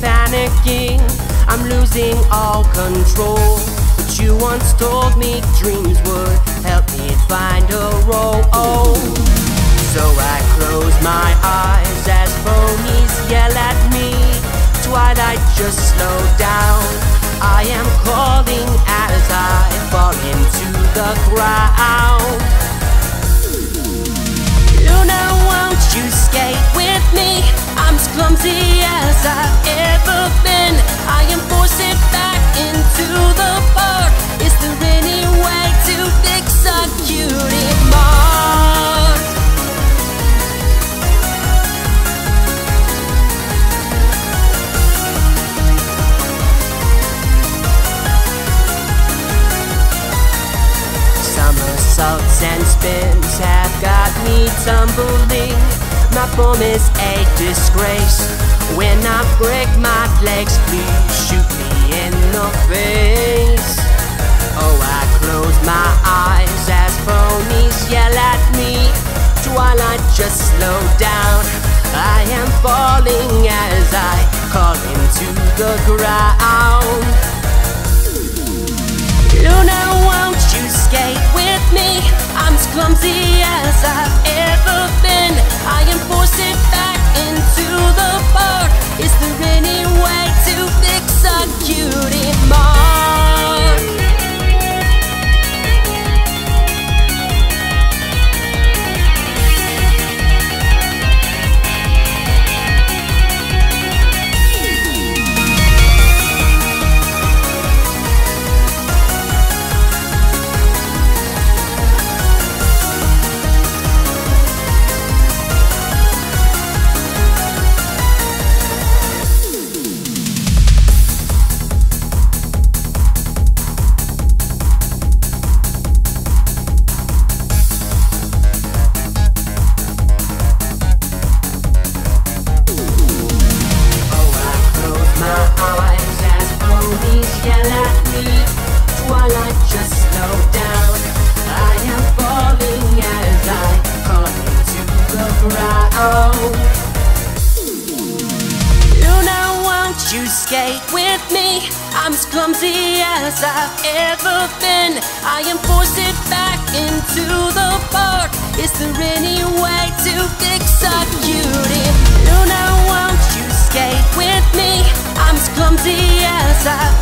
panicking, I'm losing all control. But you once told me dreams would help me find a role. Oh, so I close my eyes as phonies yell at me. Twilight, just slow down. I am calling as I fall into the ground. Luna, won't you skate with me? Clumsy as I've ever been. I am forced back into the park. Is there any way to fix a cutie mark? Somersaults and spins have got me tumbling. My form is a disgrace. When I break my legs, please shoot me in the face. Oh, I close my eyes as phonies yell at me. Twilight, just slow down. I am falling as I call into the ground. Luna, won't you skate with me? I'm clumsy Twilight, just slow down. I am falling as I into the ground. Luna, won't you skate with me? I'm as clumsy as I've ever been. I am forced back into the park. Is there any way to fix a cutie? Luna, won't you skate with me? I'm as clumsy as I've